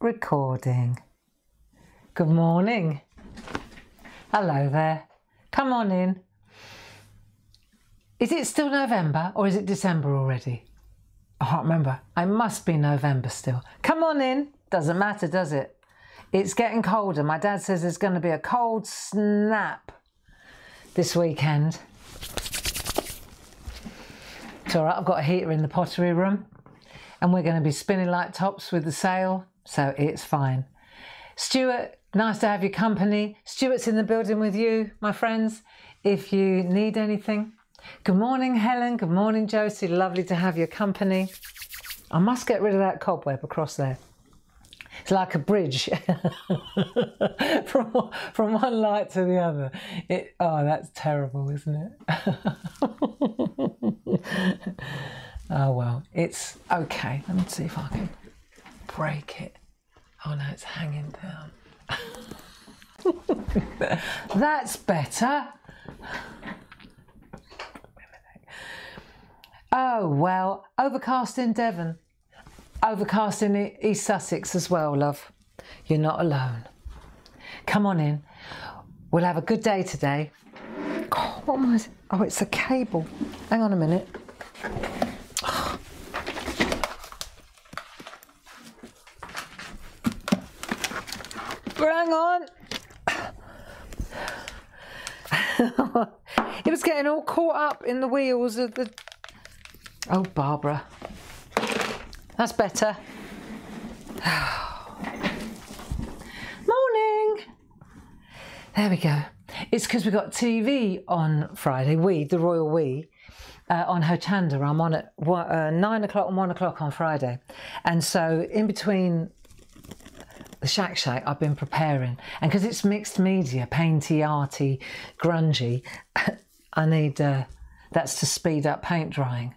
recording. Good morning. Hello there. Come on in. Is it still November or is it December already? I can't remember. I must be November still. Come on in. Doesn't matter, does it? It's getting colder. My dad says there's going to be a cold snap this weekend. It's all right. I've got a heater in the pottery room and we're going to be spinning like tops with the sale, so it's fine. Stuart, nice to have your company. Stuart's in the building with you, my friends. If you need anything, Good morning, Helen. Good morning, Josie. Lovely to have your company. I must get rid of that cobweb across there. It's like a bridge from, from one light to the other. It, oh, that's terrible, isn't it? oh, well, it's okay. Let me see if I can break it. Oh, no, it's hanging down. that's better. Oh, well, overcast in Devon. Overcast in East Sussex as well, love. You're not alone. Come on in. We'll have a good day today. Oh, what am I? Oh, it's a cable. Hang on a minute. Hang on. it was getting all caught up in the wheels of the Oh, Barbara. That's better. Morning. There we go. It's because we got TV on Friday, we, the Royal We, uh, on Hochanda. I'm on at uh, nine o'clock and one o'clock on Friday. And so in between the SHAC Shack, I've been preparing. And because it's mixed media, painty, arty, grungy, I need, uh, that's to speed up paint drying.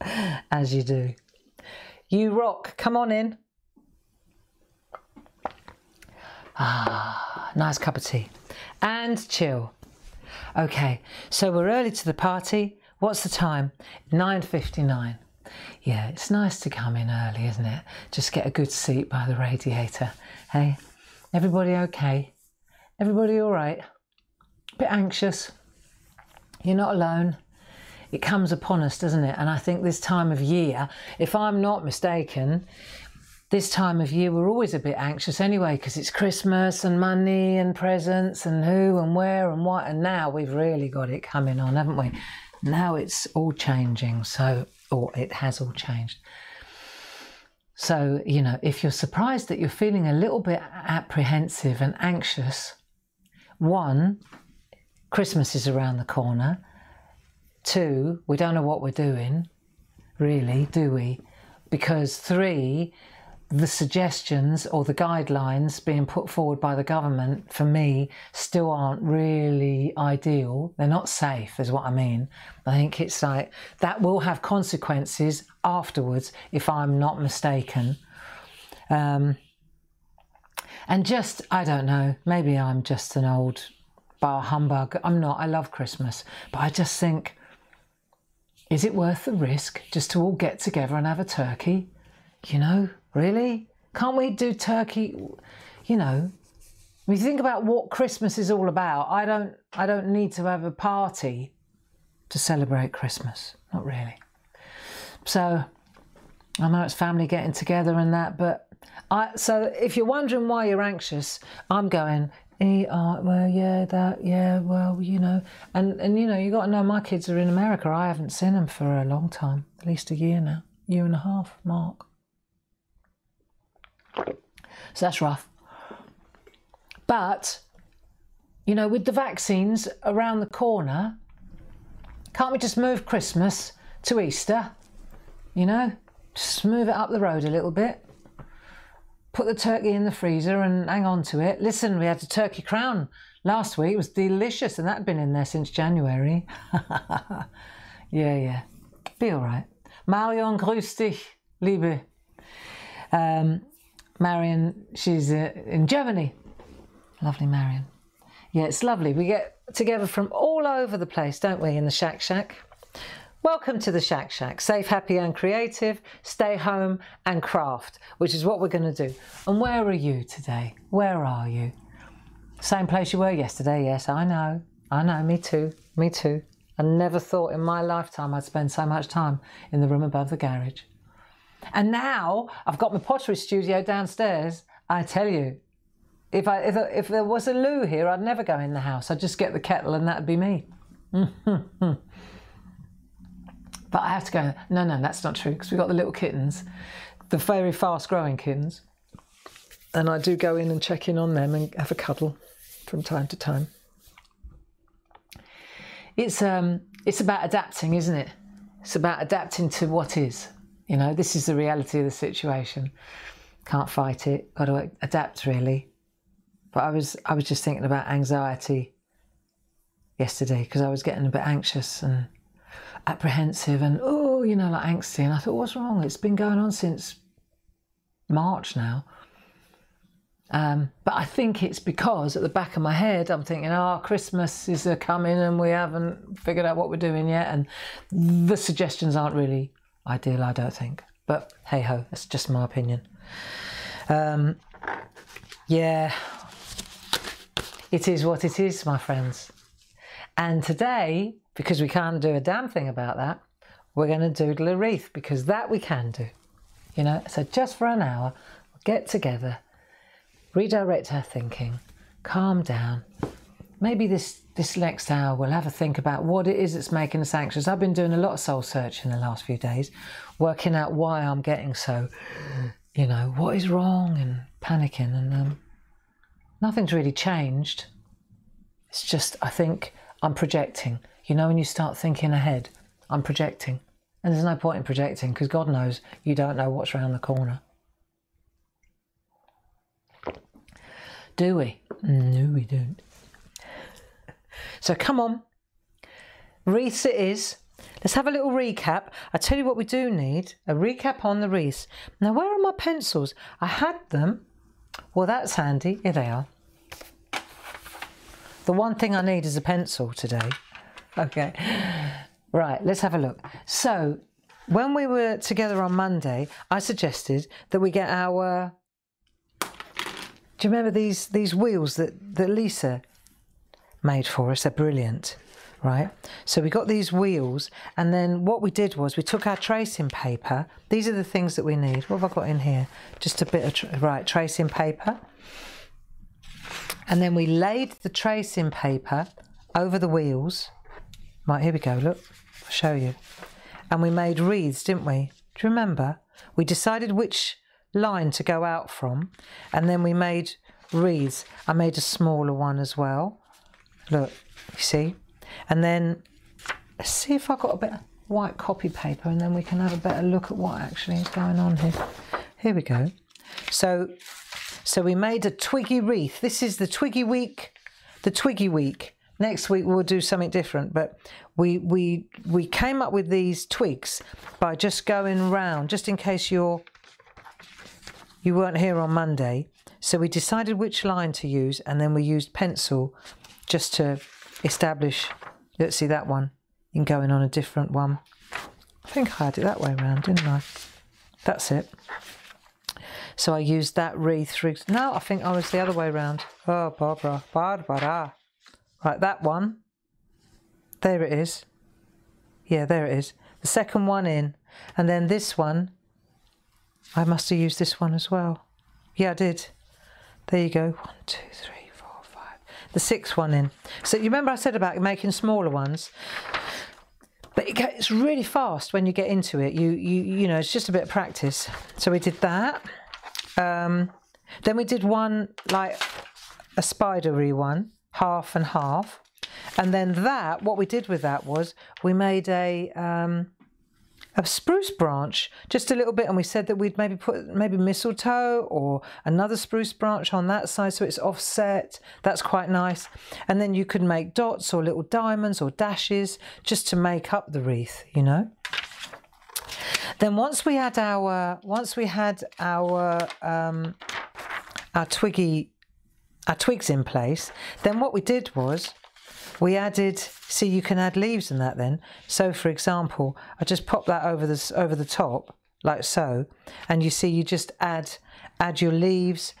As you do. You rock. Come on in. Ah, nice cup of tea. And chill. Okay, so we're early to the party. What's the time? 9.59. Yeah, it's nice to come in early, isn't it? Just get a good seat by the radiator. Hey, everybody okay? Everybody all right? Bit anxious? You're not alone it comes upon us, doesn't it? And I think this time of year, if I'm not mistaken, this time of year we're always a bit anxious anyway because it's Christmas and money and presents and who and where and what. And now we've really got it coming on, haven't we? Now it's all changing. So, or it has all changed. So, you know, if you're surprised that you're feeling a little bit apprehensive and anxious, one, Christmas is around the corner. Two, we don't know what we're doing, really, do we? Because three, the suggestions or the guidelines being put forward by the government for me still aren't really ideal. They're not safe, is what I mean. I think it's like that will have consequences afterwards if I'm not mistaken. Um, and just, I don't know, maybe I'm just an old bar humbug. I'm not, I love Christmas, but I just think is it worth the risk just to all get together and have a turkey? You know, really? Can't we do turkey? You know, when you think about what Christmas is all about, I don't, I don't need to have a party to celebrate Christmas. Not really. So I know it's family getting together and that, but I, so if you're wondering why you're anxious, I'm going, E R. Well, yeah, that. Yeah, well, you know, and and you know, you got to know my kids are in America. I haven't seen them for a long time, at least a year now, year and a half, Mark. So that's rough. But you know, with the vaccines around the corner, can't we just move Christmas to Easter? You know, just move it up the road a little bit put the turkey in the freezer and hang on to it. Listen, we had a turkey crown last week. It was delicious, and that had been in there since January. yeah, yeah. Be all right. Marion, grüß dich, Liebe. Um, Marion, she's uh, in Germany. Lovely Marion. Yeah, it's lovely. We get together from all over the place, don't we, in the SHAC Shack? Welcome to the SHAC Shack. Safe, happy, and creative. Stay home and craft, which is what we're going to do. And where are you today? Where are you? Same place you were yesterday. Yes, I know. I know. Me too. Me too. I never thought in my lifetime I'd spend so much time in the room above the garage. And now I've got my pottery studio downstairs. I tell you, if I if, if there was a loo here, I'd never go in the house. I'd just get the kettle and that'd be me. But I have to go, no, no, that's not true because we've got the little kittens, the very fast growing kittens. And I do go in and check in on them and have a cuddle from time to time. It's, um, it's about adapting, isn't it? It's about adapting to what is. You know, this is the reality of the situation. Can't fight it, got to adapt really. But I was, I was just thinking about anxiety yesterday because I was getting a bit anxious and apprehensive and oh, you know, like angsty. And I thought, what's wrong? It's been going on since March now. Um, but I think it's because at the back of my head, I'm thinking, oh, Christmas is coming and we haven't figured out what we're doing yet. And the suggestions aren't really ideal, I don't think. But hey ho, that's just my opinion. Um, yeah, it is what it is, my friends. And today because we can't do a damn thing about that, we're going to doodle a wreath because that we can do. You know, so just for an hour, we'll get together, redirect our thinking, calm down. Maybe this, this next hour we'll have a think about what it is that's making us anxious. I've been doing a lot of soul searching in the last few days, working out why I'm getting so, you know, what is wrong and panicking. And um, nothing's really changed. It's just, I think I'm projecting. You know, when you start thinking ahead, I'm projecting. And there's no point in projecting because God knows you don't know what's around the corner. Do we? No, we don't. So come on. Wreaths it is. Let's have a little recap. I tell you what we do need, a recap on the wreaths. Now, where are my pencils? I had them. Well, that's handy. Here they are. The one thing I need is a pencil today. Okay. Right, let's have a look. So, when we were together on Monday, I suggested that we get our. Do you remember these these wheels that, that Lisa made for us? They're brilliant, right? So we got these wheels, and then what we did was we took our tracing paper. These are the things that we need. What have I got in here? Just a bit of tra right tracing paper, and then we laid the tracing paper over the wheels Right, here we go, look, I'll show you. And we made wreaths, didn't we? Do you remember? We decided which line to go out from, and then we made wreaths. I made a smaller one as well. Look, you see? And then, see if I've got a bit of white copy paper, and then we can have a better look at what actually is going on here. Here we go. So, so we made a twiggy wreath. This is the twiggy week, the twiggy week next week we'll do something different. But we we we came up with these tweaks by just going round, just in case you're you weren't here on Monday. So we decided which line to use, and then we used pencil just to establish. Let's see that one. In going on a different one. I think I had it that way around, didn't I? That's it. So I used that wreath through. No, I think I was the other way around. Oh, Barbara, Barbara. Right, that one. There it is. Yeah, there it is. The second one in. And then this one, I must have used this one as well. Yeah, I did. There you go. One, two, three. The sixth one in. So you remember I said about making smaller ones? But it gets really fast when you get into it. You, you, you know, it's just a bit of practice. So we did that. Um, then we did one like a spidery one half and half. And then that, what we did with that was we made a um, a spruce branch, just a little bit, and we said that we'd maybe put maybe mistletoe or another spruce branch on that side so it's offset. That's quite nice. And then you could make dots or little diamonds or dashes just to make up the wreath, you know. Then once we had our once we had our um, our twiggy our twigs in place, then what we did was we added, see you can add leaves in that then. So for example, I just pop that over the, over the top like so. And you see you just add, add your leaves,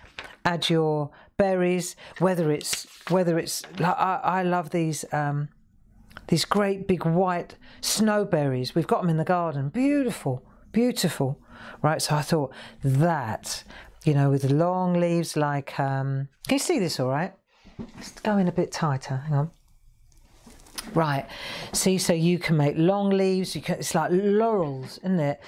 add your berries, whether it's, whether it's, I, I love these, um, these great big white snowberries. We've got them in the garden. Beautiful, beautiful. Right, so I thought that, you know, with long leaves like, um, can you see this all right? Let's go in a bit tighter, hang on. Right, see, so you can make long leaves, you can, it's like laurels, isn't it?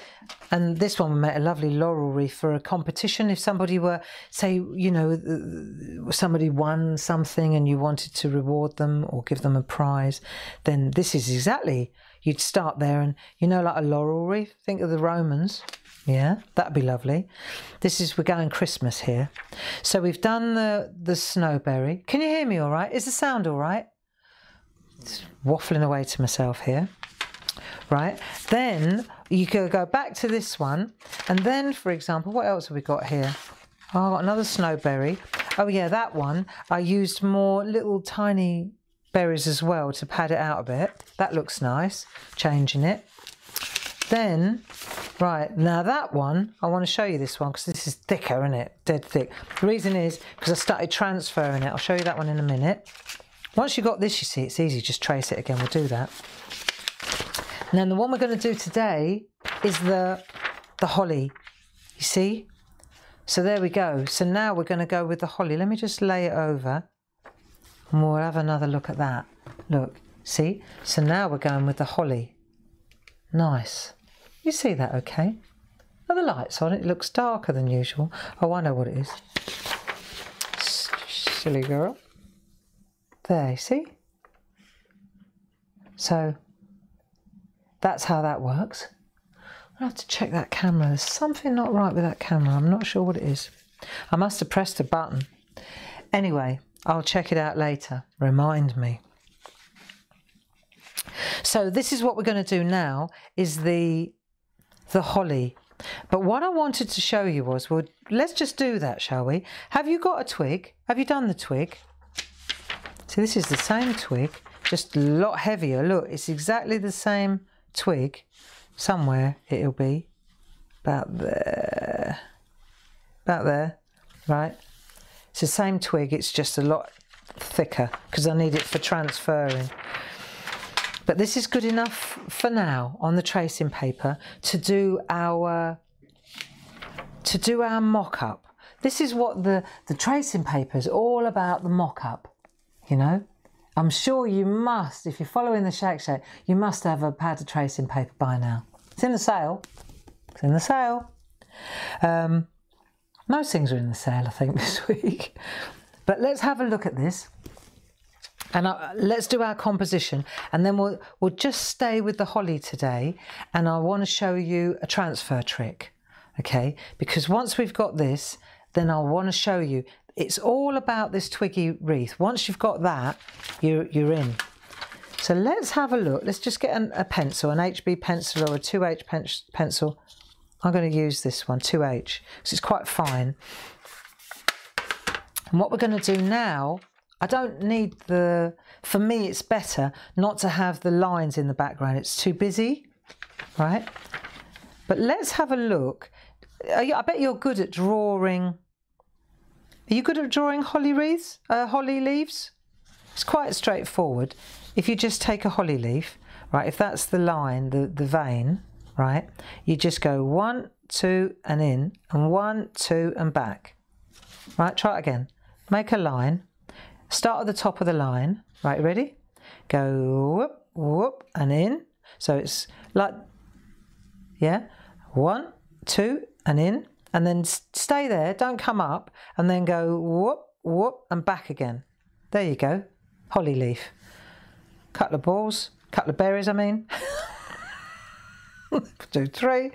And this one would make a lovely laurel wreath for a competition. If somebody were, say, you know, somebody won something and you wanted to reward them or give them a prize, then this is exactly, you'd start there and, you know, like a laurel wreath, think of the Romans. Yeah, that'd be lovely. This is, we're going Christmas here. So we've done the, the snowberry. Can you hear me all right? Is the sound all right? Waffling away to myself here. Right, then you could go back to this one, and then, for example, what else have we got here? Oh, another snowberry. Oh yeah, that one. I used more little tiny berries as well to pad it out a bit. That looks nice, changing it. Then, right, now that one, I want to show you this one because this is thicker, isn't it? Dead thick. The reason is because I started transferring it. I'll show you that one in a minute. Once you've got this, you see, it's easy, just trace it again, we'll do that. And then the one we're going to do today is the, the holly, you see? So there we go. So now we're going to go with the holly. Let me just lay it over and we'll have another look at that. Look, see? So now we're going with the holly. Nice. You see that okay? Are the lights on? It looks darker than usual. Oh, I know what it is. Silly girl. There, see? So that's how that works. I have to check that camera. There's something not right with that camera. I'm not sure what it is. I must have pressed a button. Anyway, I'll check it out later. Remind me. So this is what we're going to do now is the the holly. But what I wanted to show you was, well, let's just do that, shall we? Have you got a twig? Have you done the twig? So this is the same twig, just a lot heavier. Look, it's exactly the same twig. Somewhere it'll be about there, about there, right? It's the same twig, it's just a lot thicker because I need it for transferring. But this is good enough for now on the tracing paper to do our to do our mock-up. This is what the, the tracing paper is all about, the mock-up you know. I'm sure you must, if you're following the SHAC Shack, you must have a pad of tracing paper by now. It's in the sale. It's in the sale. Um, most things are in the sale, I think, this week. But let's have a look at this. And uh, let's do our composition and then we'll, we'll just stay with the holly today and I want to show you a transfer trick, okay? Because once we've got this, then I want to show you it's all about this twiggy wreath. Once you've got that, you're, you're in. So let's have a look. Let's just get an, a pencil, an HB pencil or a 2H pen, pencil. I'm going to use this one, 2H, because it's quite fine. And what we're going to do now, I don't need the, for me it's better not to have the lines in the background. It's too busy, right? But let's have a look. I bet you're good at drawing are you good at drawing holly wreaths, uh, holly leaves? It's quite straightforward. If you just take a holly leaf, right, if that's the line, the, the vein, right, you just go one, two, and in, and one, two, and back. Right, try it again. Make a line. Start at the top of the line. Right, ready? Go whoop, whoop, and in. So it's like, yeah, one, two, and in, and then stay there, don't come up, and then go whoop, whoop, and back again. There you go, holly leaf. Couple of balls, couple of berries, I mean. Do three,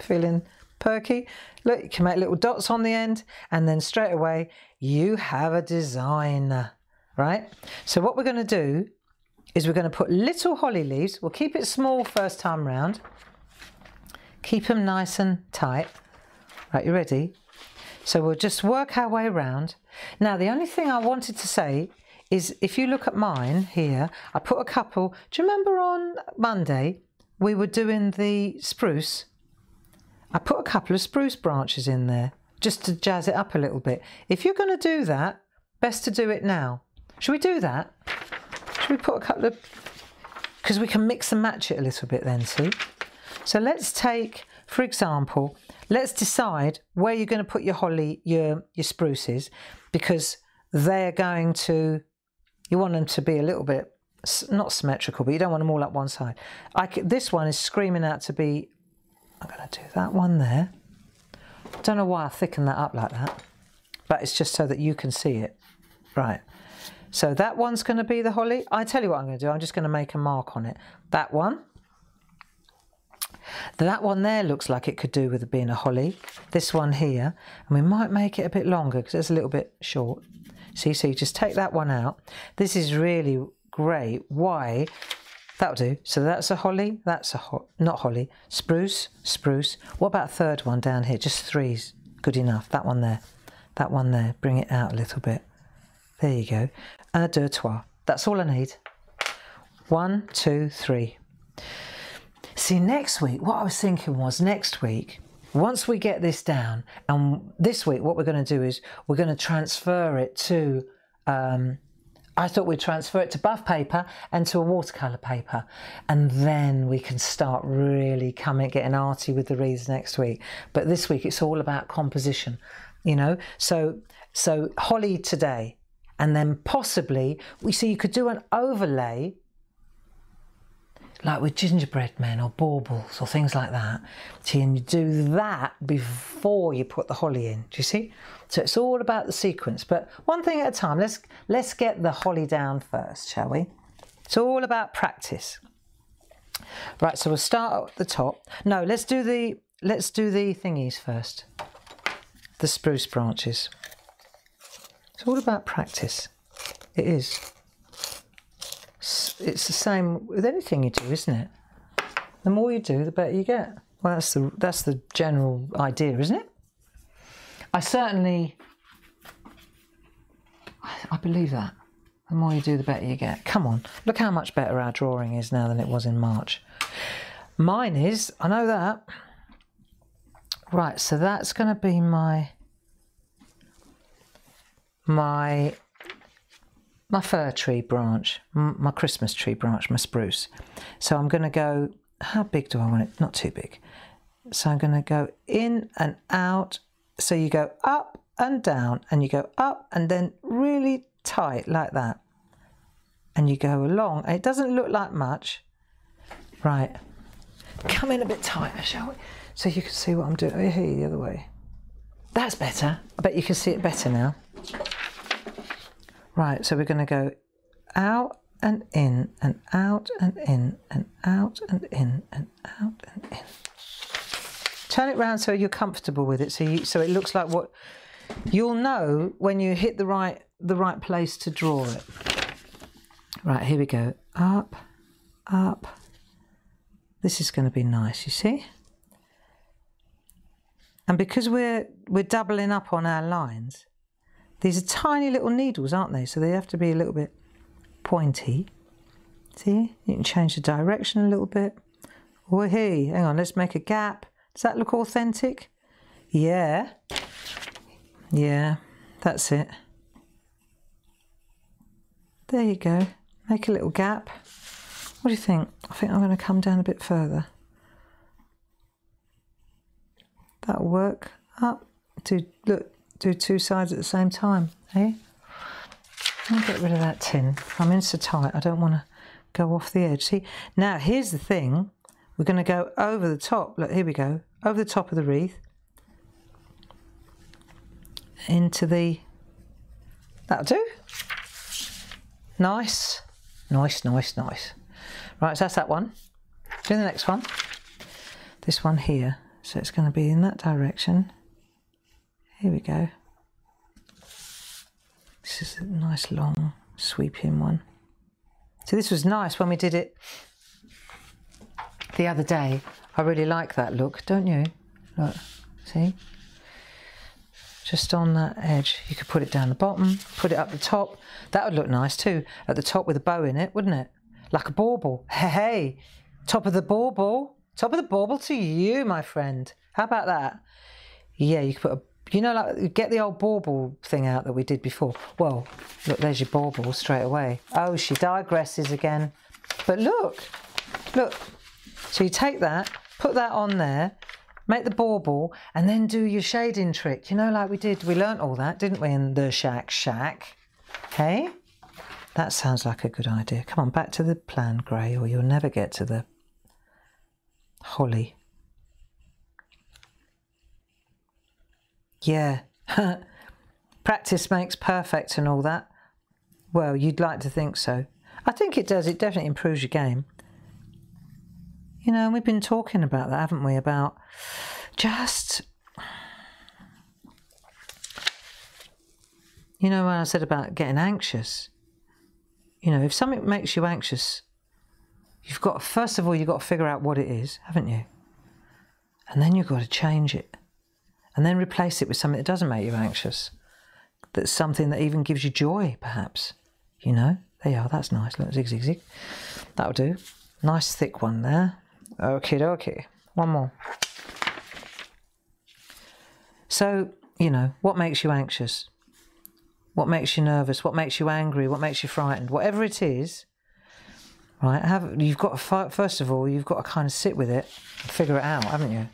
feeling perky. Look, you can make little dots on the end, and then straight away you have a design, right? So what we're going to do is we're going to put little holly leaves. We'll keep it small first time round. Keep them nice and tight. Right, you ready? So we'll just work our way around. Now, the only thing I wanted to say is if you look at mine here, I put a couple. Do you remember on Monday we were doing the spruce? I put a couple of spruce branches in there just to jazz it up a little bit. If you're going to do that, best to do it now. Should we do that? Should we put a couple of... Because we can mix and match it a little bit then, see? So let's take, for example, let's decide where you're going to put your holly, your, your spruces, because they're going to you want them to be a little bit, not symmetrical, but you don't want them all up one side. I this one is screaming out to be, I'm going to do that one there. Don't know why I thicken that up like that, but it's just so that you can see it. Right. So that one's going to be the holly. I tell you what I'm going to do. I'm just going to make a mark on it. That one. That one there looks like it could do with being a holly. This one here, and we might make it a bit longer because it's a little bit short. See, so you just take that one out. This is really great. Why? That'll do. So that's a holly, that's a ho not holly, spruce, spruce. What about a third one down here? Just three's good enough. That one there, that one there. Bring it out a little bit. There you go. Un, deux, trois. That's all I need. One, two, three. See, next week, what I was thinking was next week, once we get this down, and this week what we're going to do is we're going to transfer it to, um, I thought we'd transfer it to buff paper and to a watercolour paper. And then we can start really coming, getting arty with the reeds next week. But this week it's all about composition, you know? So, so holly today, and then possibly, we see you could do an overlay like with gingerbread men or baubles or things like that. See, and you do that before you put the holly in. Do you see? So it's all about the sequence. But one thing at a time. Let's let's get the holly down first, shall we? It's all about practice. Right. So we'll start at the top. No, let's do the let's do the thingies first. The spruce branches. It's all about practice. It is it's the same with anything you do, isn't it? The more you do, the better you get. Well, that's the that's the general idea, isn't it? I certainly, I, I believe that. The more you do, the better you get. Come on, look how much better our drawing is now than it was in March. Mine is, I know that. Right, so that's going to be my my my fir tree branch, my Christmas tree branch, my spruce. So I'm going to go, how big do I want it? Not too big. So I'm going to go in and out. So you go up and down and you go up and then really tight like that. And you go along. It doesn't look like much. Right. Come in a bit tighter, shall we? So you can see what I'm doing. Oh, here, the other way. That's better. I bet you can see it better now. Right, so we're going to go out and in and out and in and out and in and out and in. Turn it round so you're comfortable with it, so you, so it looks like what you'll know when you hit the right the right place to draw it. Right, here we go. Up, up. This is going to be nice, you see? And because we're we're doubling up on our lines, these are tiny little needles, aren't they? So they have to be a little bit pointy. See, you can change the direction a little bit. Oh, hey, hang on, let's make a gap. Does that look authentic? Yeah. Yeah, that's it. There you go. Make a little gap. What do you think? I think I'm going to come down a bit further. That'll work. Up. To look, do two sides at the same time, eh? I'll get rid of that tin. I'm in so tight, I don't want to go off the edge. See, now here's the thing. We're going to go over the top. Look, here we go. Over the top of the wreath. Into the... That'll do. Nice. Nice, nice, nice. Right, so that's that one. Do the next one. This one here. So it's going to be in that direction. Here we go. This is a nice long sweeping one. So this was nice when we did it the other day. I really like that look, don't you? Look, see? just on that edge. You could put it down the bottom, put it up the top. That would look nice too, at the top with a bow in it, wouldn't it? Like a bauble. Hey, hey, top of the bauble. Top of the bauble to you, my friend. How about that? Yeah, you could put a, you know, like get the old bauble thing out that we did before. Well, look, there's your bauble straight away. Oh, she digresses again. But look, look. So you take that, put that on there, make the bauble, and then do your shading trick. You know, like we did, we learnt all that, didn't we, in the SHAC Shack? Hey? That sounds like a good idea. Come on, back to the plan, Gray, or you'll never get to the holly. Yeah. Practice makes perfect and all that. Well, you'd like to think so. I think it does. It definitely improves your game. You know, we've been talking about that, haven't we? About just. You know, when I said about getting anxious, you know, if something makes you anxious, you've got, first of all, you've got to figure out what it is, haven't you? And then you've got to change it. And then replace it with something that doesn't make you anxious. That's something that even gives you joy, perhaps. You know? There you are, that's nice. Look, zig, zig, zig. That'll do. Nice thick one there. Okay, okay. One more. So, you know, what makes you anxious? What makes you nervous? What makes you angry? What makes you frightened? Whatever it is, right? Have you've got to first of all, you've got to kind of sit with it, and figure it out, haven't you?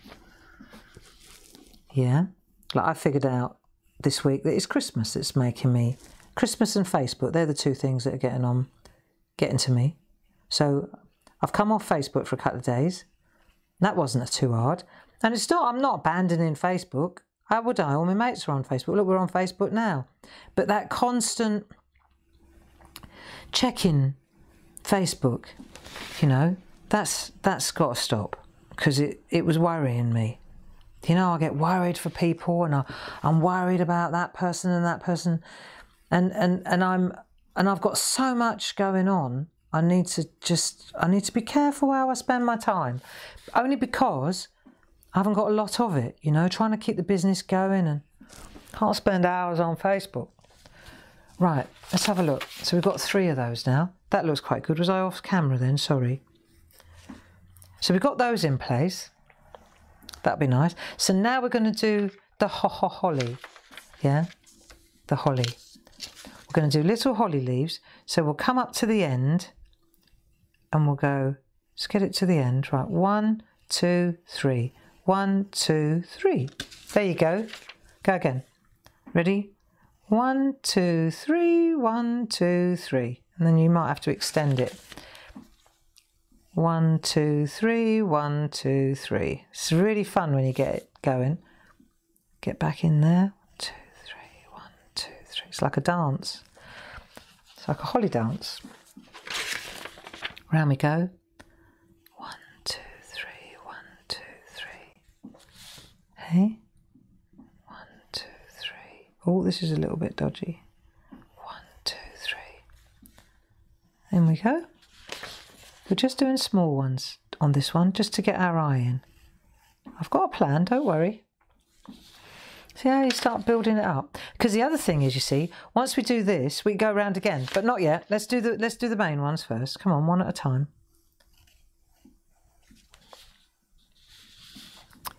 Yeah, like I figured out this week that it's Christmas that's making me Christmas and Facebook. They're the two things that are getting on, getting to me. So I've come off Facebook for a couple of days. That wasn't too hard, and it's not. I'm not abandoning Facebook. How would I? All my mates are on Facebook. Look, we're on Facebook now. But that constant checking Facebook, you know, that's that's got to stop because it, it was worrying me. You know, I get worried for people and I, I'm worried about that person and that person. And, and, and I'm and I've got so much going on. I need to just I need to be careful how I spend my time. Only because I haven't got a lot of it, you know, trying to keep the business going and can't spend hours on Facebook. Right, let's have a look. So we've got three of those now. That looks quite good. Was I off camera then? Sorry. So we've got those in place. That'd be nice. So now we're going to do the ho ho holly. Yeah, the holly. We're going to do little holly leaves. So we'll come up to the end and we'll go, let's get it to the end. Right, one, two, three. One, two, three. There you go. Go again. Ready? One, two, three, one, two, three. And then you might have to extend it. One, two, three, one, two, three. It's really fun when you get it going. Get back in there. One, two, three, one, two, three. It's like a dance. It's like a holly dance. Round we go. Okay. One, two, three. Oh, this is a little bit dodgy. One, two, three. In we go. We're just doing small ones on this one, just to get our eye in. I've got a plan, don't worry. See how you start building it up? Because the other thing is, you see, once we do this, we go around again, but not yet. Let's do the let's do the main ones first. Come on, one at a time.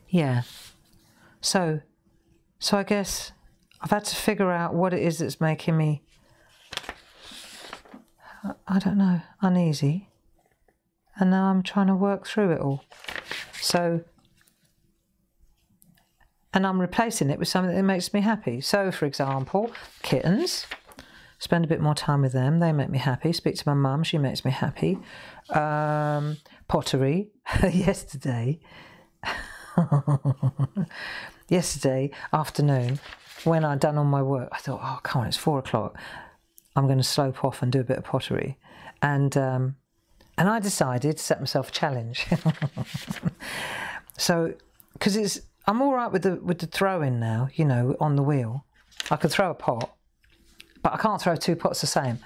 Yeah. So, so I guess I've had to figure out what it is that's making me, I don't know, uneasy. And now I'm trying to work through it all. So, and I'm replacing it with something that makes me happy. So, for example, kittens. Spend a bit more time with them. They make me happy. Speak to my mum. She makes me happy. Um, pottery. Yesterday. yesterday afternoon when I'd done all my work, I thought, oh, come on, it's four o'clock. I'm going to slope off and do a bit of pottery. And, um, and I decided to set myself a challenge. so, because it's, I'm all right with the, with the throwing now, you know, on the wheel. I could throw a pot, but I can't throw two pots the same.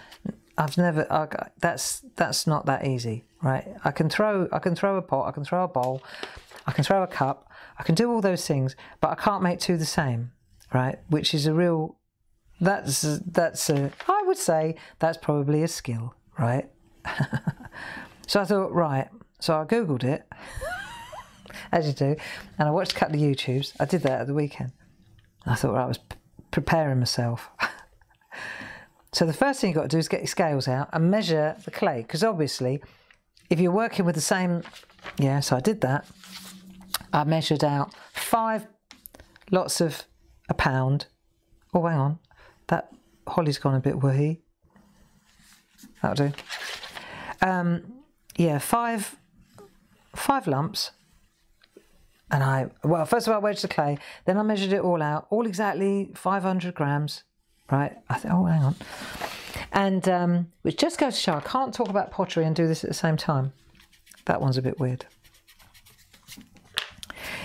I've never, I, that's, that's not that easy, right? I can throw, I can throw a pot, I can throw a bowl, I can throw a cup, I can do all those things, but I can't make two the same. right? Which is a real, that's, that's a, I would say that's probably a skill, right? so I thought, right, so I Googled it, as you do, and I watched a couple of YouTubes. I did that at the weekend. I thought, I was preparing myself. so the first thing you've got to do is get your scales out and measure the clay, because obviously, if you're working with the same, yeah, so I did that. I measured out five lots of a pound. Oh, hang on, that Holly's gone a bit woohee. That'll do. Um, yeah, five five lumps. And I, well, first of all, I wedged the clay, then I measured it all out, all exactly 500 grams, right? I thought, oh, hang on. And um, which just goes to show I can't talk about pottery and do this at the same time. That one's a bit weird.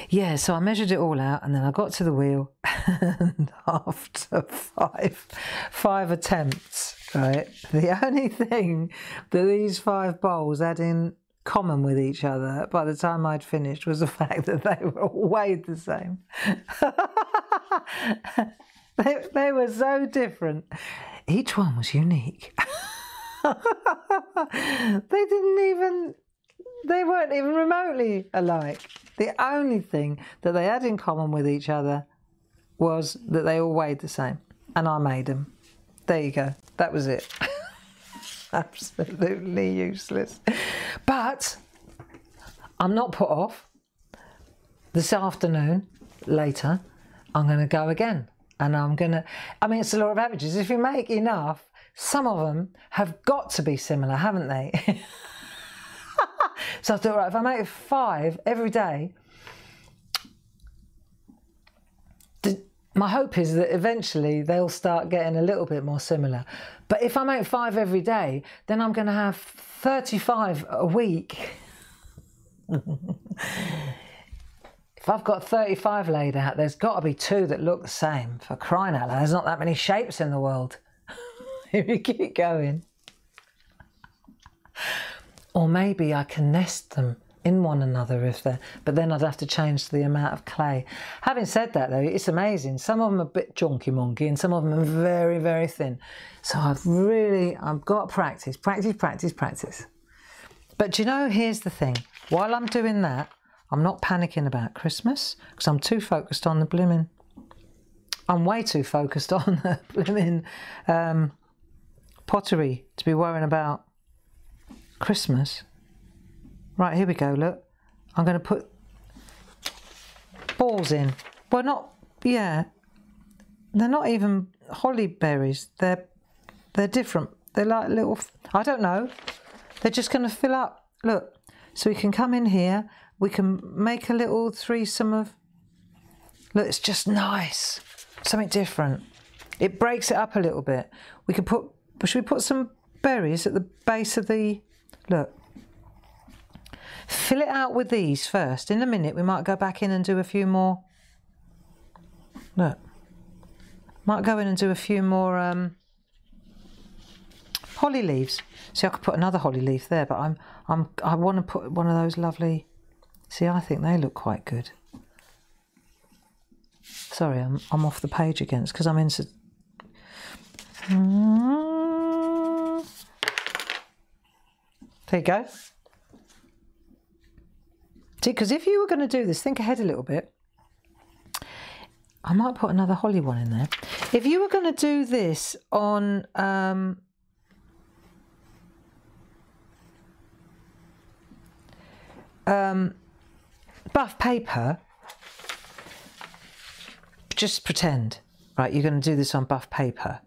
Yeah, so I measured it all out and then I got to the wheel and after five, five attempts, right, the only thing that these five bowls had in common with each other by the time I'd finished was the fact that they were all weighed the same. they, they were so different. Each one was unique. they didn't even, they weren't even remotely alike. The only thing that they had in common with each other was that they all weighed the same. And I made them. There you go. That was it. absolutely useless. But I'm not put off. This afternoon, later, I'm going to go again. And I'm going to, I mean, it's a law of averages. If you make enough, some of them have got to be similar, haven't they? so I thought, right, if I make five every day, my hope is that eventually they'll start getting a little bit more similar. But if I make five every day, then I'm going to have 35 a week. if I've got 35 laid out, there's got to be two that look the same. For crying out loud, there's not that many shapes in the world. if you keep going. Or maybe I can nest them in one another if they're, but then I'd have to change the amount of clay. Having said that though, it's amazing. Some of them are a bit chunky monkey and some of them are very, very thin. So I've really, I've got practice, practice, practice, practice. But you know, here's the thing. While I'm doing that, I'm not panicking about Christmas because I'm too focused on the blooming, I'm way too focused on the blooming um, pottery to be worrying about Christmas. Right, here we go, look. I'm going to put balls in. Well, not, yeah. They're not even holly berries. They're, they're different. They're like little, I don't know. They're just going to fill up. Look, so we can come in here. We can make a little threesome of, look, it's just nice. Something different. It breaks it up a little bit. We could put, should we put some berries at the base of the, look, Fill it out with these first. In a minute, we might go back in and do a few more. Look. Might go in and do a few more um, holly leaves. See, I could put another holly leaf there, but I'm, I'm, I want to put one of those lovely. See, I think they look quite good. Sorry, I'm, I'm off the page again. Because I'm into. There you go. Because if you were going to do this, think ahead a little bit. I might put another holly one in there. If you were going to do this on um, um, buff paper, just pretend, right, you're going to do this on buff paper.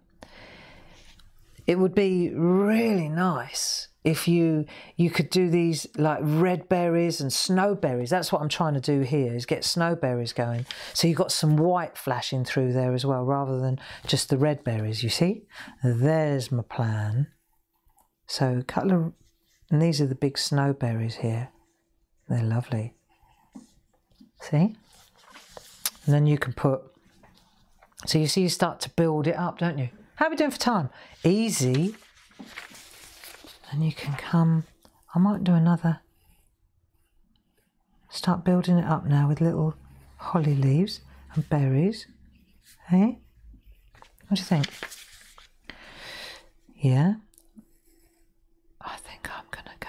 It would be really nice if you you could do these like red berries and snowberries that's what i'm trying to do here is get snowberries going. So you've got some white flashing through there as well rather than just the red berries you see? There's my plan. So a couple of and these are the big snowberries here. They're lovely. See? And then you can put so you see you start to build it up don't you? How are we doing for time? Easy and you can come, I might do another, start building it up now with little holly leaves and berries. Hey? What do you think? Yeah? I think I'm going to go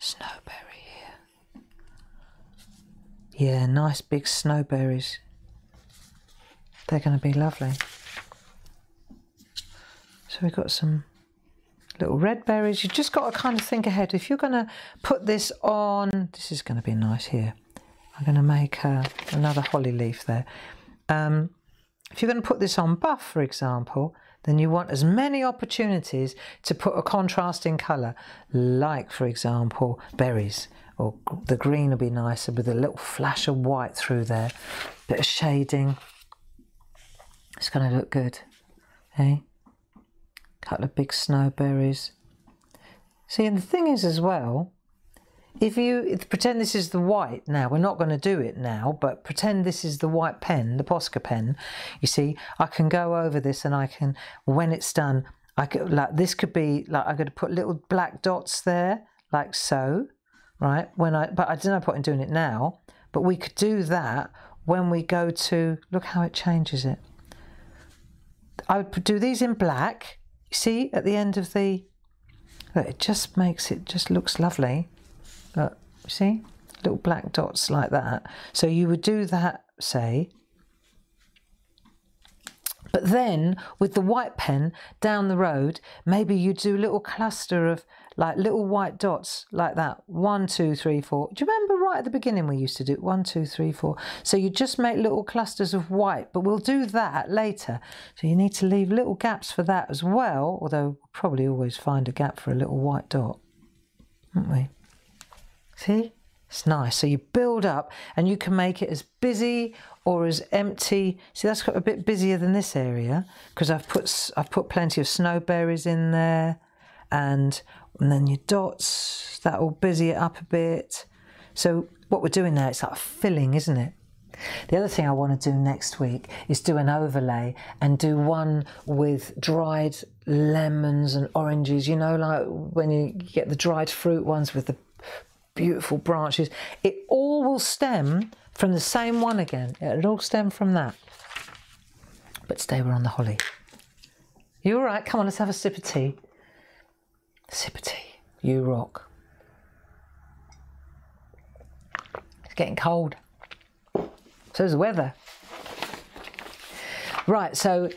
snowberry here. Yeah, nice big snowberries. They're going to be lovely. So we've got some little red berries. You've just got to kind of think ahead. If you're going to put this on, this is going to be nice here. I'm going to make uh, another holly leaf there. Um, if you're going to put this on buff, for example, then you want as many opportunities to put a contrasting colour, like, for example, berries. Or the green will be nicer with a little flash of white through there. Bit of shading. It's going to look good. Hey? Couple of big snowberries. See, and the thing is as well, if you pretend this is the white now, we're not going to do it now, but pretend this is the white pen, the Posca pen. You see, I can go over this and I can, when it's done, I could, like this could be like I'm going to put little black dots there, like so, right? When I, but I don't know in doing it now, but we could do that when we go to, look how it changes it. I would do these in black, you see, at the end of the, it just makes it, just looks lovely. Look, see? Little black dots like that. So you would do that, say. But then with the white pen down the road, maybe you do a little cluster of like little white dots like that. One, two, three, four. Do you remember right at the beginning we used to do one, two, three, four? So you just make little clusters of white, but we'll do that later. So you need to leave little gaps for that as well, although we'll probably always find a gap for a little white dot, won't we? See? It's nice. So you build up and you can make it as busy or as empty. See, that's got a bit busier than this area because I've put I've put plenty of snowberries in there and, and then your dots, that will busy it up a bit. So what we're doing there, it's like filling, isn't it? The other thing I want to do next week is do an overlay and do one with dried lemons and oranges, you know, like when you get the dried fruit ones with the beautiful branches. It all will stem from the same one again. It'll all stem from that. But today we're on the holly. You all right? Come on, let's have a sip of tea. Sip of tea. You rock. It's getting cold. So is the weather. Right, so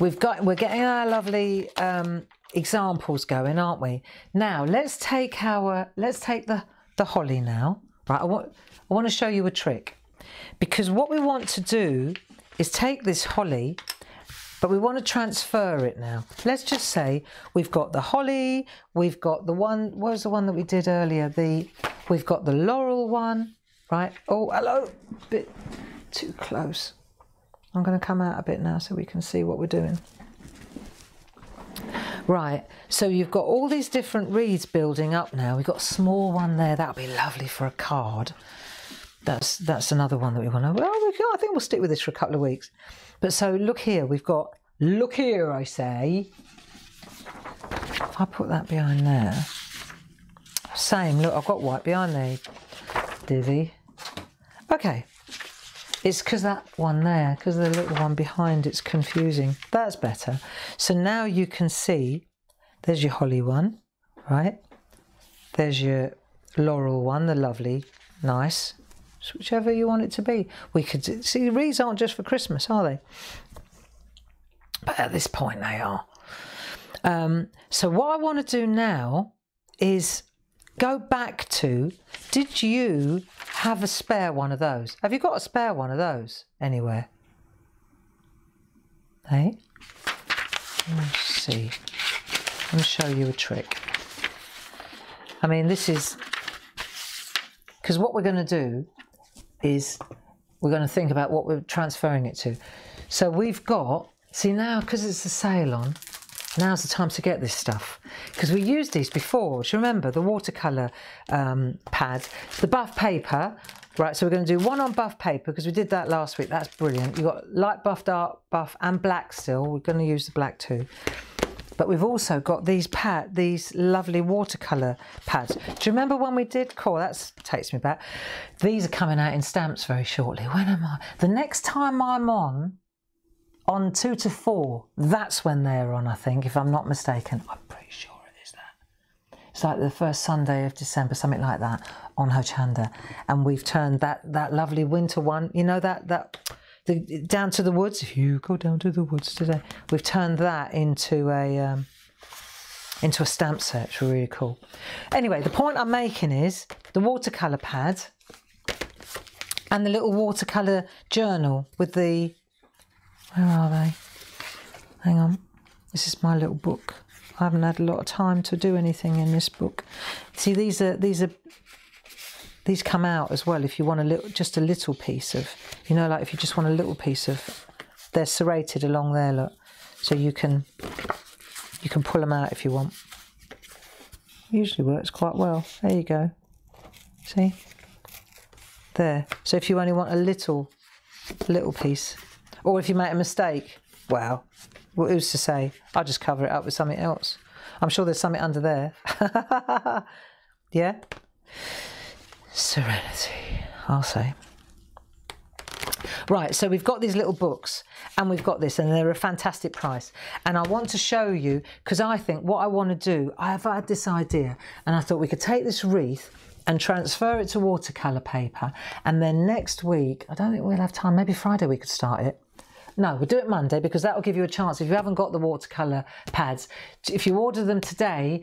we've got we're getting our lovely um, examples going, aren't we? Now let's take our let's take the the holly now. Right, I want, I want to show you a trick. Because what we want to do is take this holly, but we want to transfer it now. Let's just say we've got the holly, we've got the one, what was the one that we did earlier? The We've got the laurel one, right? Oh, hello, bit too close. I'm going to come out a bit now so we can see what we're doing. Right, so you've got all these different reeds building up now. We've got a small one there. That'll be lovely for a card. That's that's another one that we want to. Well, we, I think we'll stick with this for a couple of weeks. But so look here, we've got. Look here, I say. If I put that behind there, same. Look, I've got white behind there. Divvy. Okay, it's because that one there, because the little one behind it's confusing. That's better. So now you can see, there's your holly one, right? There's your laurel one, the lovely, nice, whichever you want it to be. We could see wreaths aren't just for Christmas, are they? But at this point they are. Um, so what I want to do now is go back to, did you have a spare one of those? Have you got a spare one of those anywhere? Hey? Let's see. Let me show you a trick. I mean, this is, because what we're going to do is we're going to think about what we're transferring it to. So we've got, see now, because it's the sale on, now's the time to get this stuff because we used these before. Do you remember the watercolour um, pad, the buff paper? Right, so we're going to do one on buff paper because we did that last week. That's brilliant. You've got light buff, dark buff, and black still. We're going to use the black too. But we've also got these pad, these lovely watercolour pads. Do you remember when we did call? That takes me back. These are coming out in stamps very shortly. When am I? The next time I'm on, on two to four, that's when they're on, I think, if I'm not mistaken. I'm pretty sure it is that. It's like the first Sunday of December, something like that, on Hochanda. And we've turned that, that lovely winter one, you know, that, that the, down to the woods. If you go down to the woods today, we've turned that into a um, into a stamp set. It's really cool. Anyway, the point I'm making is the watercolor pad and the little watercolor journal with the where are they? Hang on. This is my little book. I haven't had a lot of time to do anything in this book. See, these are these are these come out as well if you want a little, just a little piece of, you know, like if you just want a little piece of, they're serrated along there, look. So you can, you can pull them out if you want. Usually works quite well. There you go. See? There. So if you only want a little, little piece, or if you make a mistake, well, who's to say? I'll just cover it up with something else. I'm sure there's something under there. yeah? Serenity, I'll say. Right, so we've got these little books and we've got this and they're a fantastic price. And I want to show you, because I think what I want to do, I've had this idea and I thought we could take this wreath and transfer it to watercolour paper and then next week, I don't think we'll have time, maybe Friday we could start it. No, we'll do it Monday because that will give you a chance. If you haven't got the watercolour pads, if you order them today,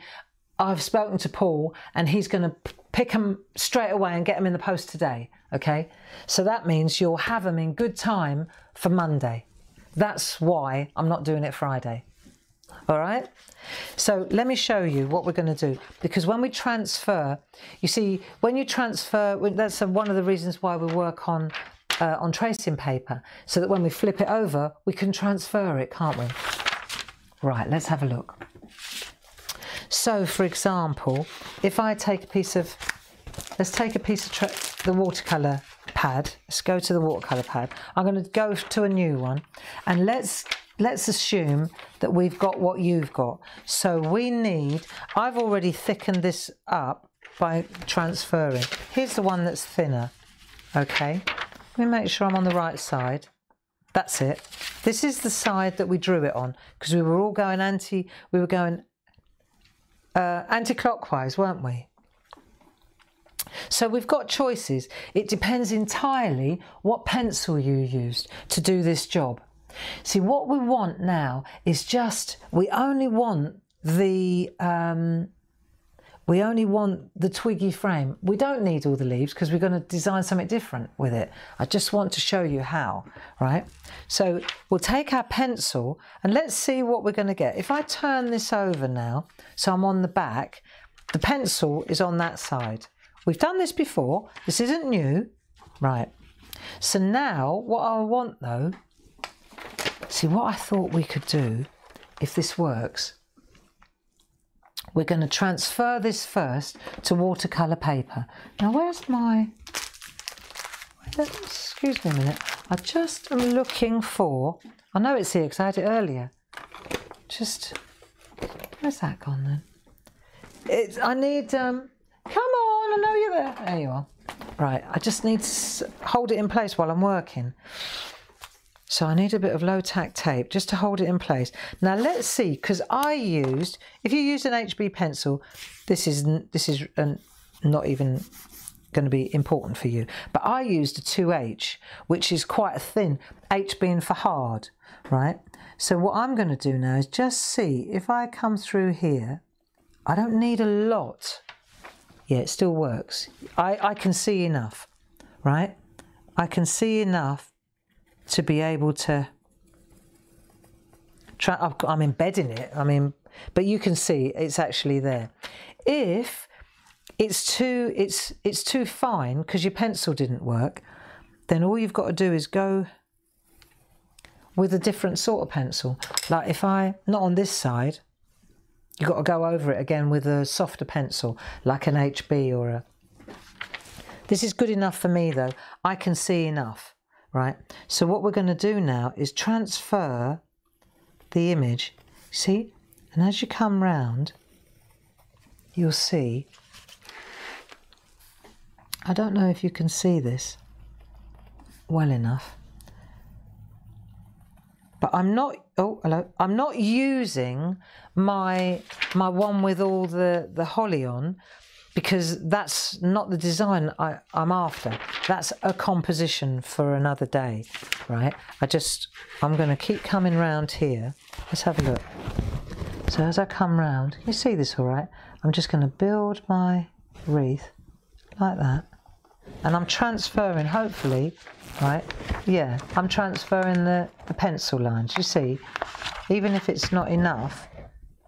I've spoken to Paul and he's going to pick them straight away and get them in the post today. Okay, so that means you'll have them in good time for Monday. That's why I'm not doing it Friday. All right, so let me show you what we're going to do because when we transfer, you see, when you transfer, that's one of the reasons why we work on uh, on tracing paper so that when we flip it over, we can transfer it, can't we? Right, let's have a look. So, for example, if I take a piece of, let's take a piece of the watercolour pad. Let's go to the watercolour pad. I'm going to go to a new one, and let's let's assume that we've got what you've got. So we need. I've already thickened this up by transferring. Here's the one that's thinner. Okay. Let me make sure I'm on the right side. That's it. This is the side that we drew it on because we were all going anti. We were going uh, anti-clockwise, weren't we? So we've got choices. It depends entirely what pencil you used to do this job. See, what we want now is just, we only want the um, we only want the twiggy frame. We don't need all the leaves because we're going to design something different with it. I just want to show you how, right? So we'll take our pencil and let's see what we're going to get. If I turn this over now, so I'm on the back, the pencil is on that side. We've done this before. This isn't new. Right. So now what I want though, see what I thought we could do if this works we're going to transfer this first to watercolour paper. Now where's my, excuse me a minute, I just am looking for, I know it's here because I had it earlier. Just, where's that gone then? It's, I need, um, come on, I know you're there. There you are. Right, I just need to hold it in place while I'm working. So I need a bit of low tack tape just to hold it in place. Now let's see, because I used, if you use an HB pencil, this is, this is an, not even going to be important for you. But I used a 2H, which is quite a thin, H being for hard, right? So what I'm going to do now is just see if I come through here, I don't need a lot. Yeah, it still works. I, I can see enough, right? I can see enough to be able to try I'm embedding it I mean but you can see it's actually there. If it's too it's it's too fine because your pencil didn't work then all you've got to do is go with a different sort of pencil. Like if I not on this side you've got to go over it again with a softer pencil like an HB or a this is good enough for me though. I can see enough right? So what we're going to do now is transfer the image. See, And as you come round, you'll see, I don't know if you can see this well enough, but I'm not, oh, hello, I'm not using my, my one with all the, the holly on because that's not the design I, I'm after. That's a composition for another day, right? I just, I'm going to keep coming round here. Let's have a look. So as I come round, you see this all right? I'm just going to build my wreath like that. And I'm transferring, hopefully, right? Yeah, I'm transferring the, the pencil lines. You see, even if it's not enough,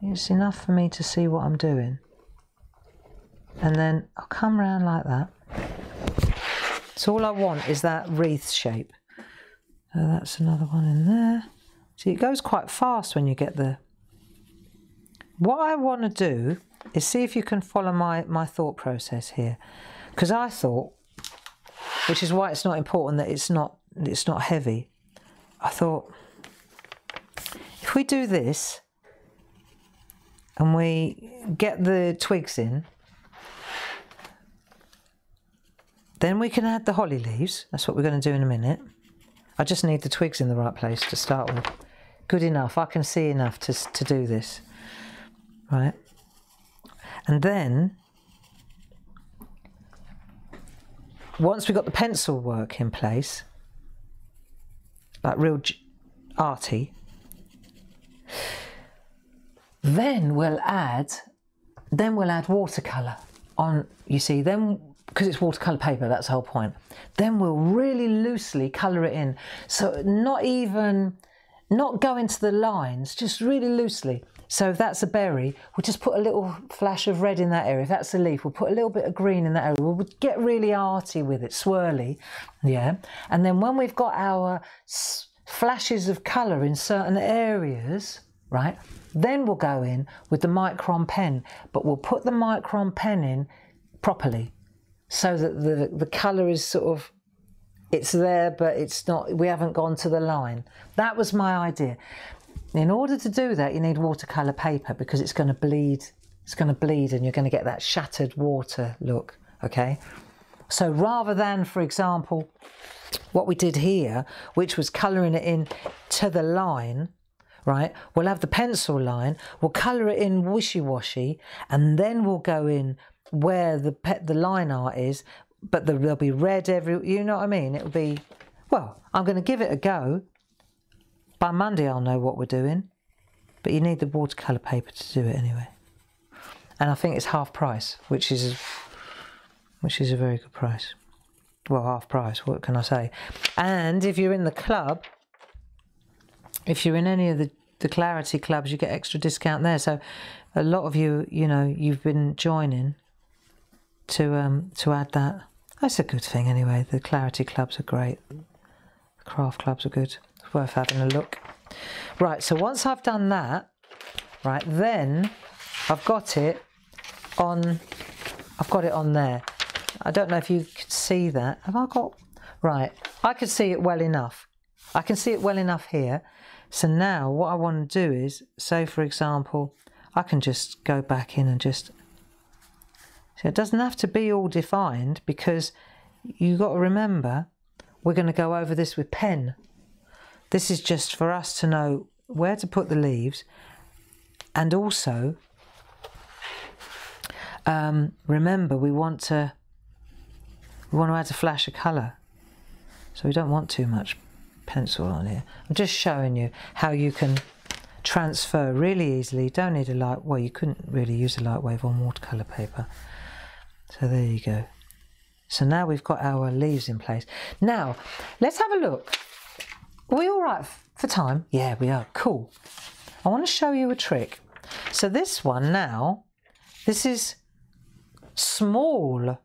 it's enough for me to see what I'm doing and then I'll come around like that. So all I want is that wreath shape. So that's another one in there. See, it goes quite fast when you get the... What I want to do is see if you can follow my, my thought process here. Because I thought, which is why it's not important that it's not, it's not heavy. I thought, if we do this and we get the twigs in, Then we can add the holly leaves. That's what we're going to do in a minute. I just need the twigs in the right place to start with. Good enough. I can see enough to, to do this. Right. And then, once we've got the pencil work in place, like real arty, then we'll add, then we'll add watercolour on, you see, then because it's watercolour paper, that's the whole point. Then we'll really loosely colour it in. So not even, not go into the lines, just really loosely. So if that's a berry, we'll just put a little flash of red in that area. If that's a leaf, we'll put a little bit of green in that area. We'll get really arty with it, swirly, yeah. And then when we've got our flashes of colour in certain areas, right, then we'll go in with the micron pen, but we'll put the micron pen in properly so that the, the colour is sort of, it's there, but it's not, we haven't gone to the line. That was my idea. In order to do that, you need watercolour paper because it's going to bleed, it's going to bleed and you're going to get that shattered water look, okay? So rather than, for example, what we did here, which was colouring it in to the line, right? We'll have the pencil line, we'll colour it in wishy-washy, and then we'll go in where the pet, the line art is, but the, there'll be red every, you know what I mean? It'll be, well, I'm going to give it a go. By Monday I'll know what we're doing, but you need the watercolour paper to do it anyway. And I think it's half price, which is, which is a very good price. Well, half price, what can I say? And if you're in the club, if you're in any of the, the Clarity clubs, you get extra discount there. So a lot of you, you know, you've been joining to um, to add that. That's a good thing anyway. The Clarity clubs are great. The craft clubs are good. It's worth having a look. Right, so once I've done that, right, then I've got it on, I've got it on there. I don't know if you could see that. Have I got, right, I can see it well enough. I can see it well enough here. So now what I want to do is, say for example, I can just go back in and just so it doesn't have to be all defined because you've got to remember we're going to go over this with pen. This is just for us to know where to put the leaves and also um, remember we want to we want to add a flash of colour so we don't want too much pencil on here. I'm just showing you how you can transfer really easily. Don't need a light, well you couldn't really use a light wave on watercolour paper. So there you go. So now we've got our leaves in place. Now, let's have a look. Are we all right for time? Yeah, we are. Cool. I want to show you a trick. So this one now, this is small,